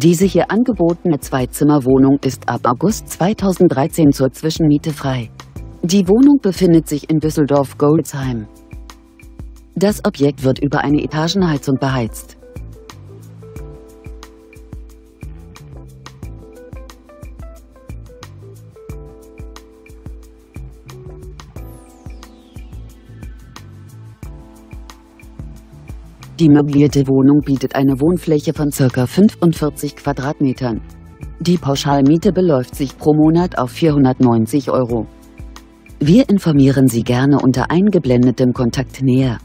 Diese hier angebotene Zweizimmerwohnung ist ab August 2013 zur Zwischenmiete frei. Die Wohnung befindet sich in Düsseldorf-Goldsheim. Das Objekt wird über eine Etagenheizung beheizt. Die möblierte Wohnung bietet eine Wohnfläche von ca. 45 Quadratmetern. Die Pauschalmiete beläuft sich pro Monat auf 490 Euro. Wir informieren Sie gerne unter eingeblendetem Kontakt näher.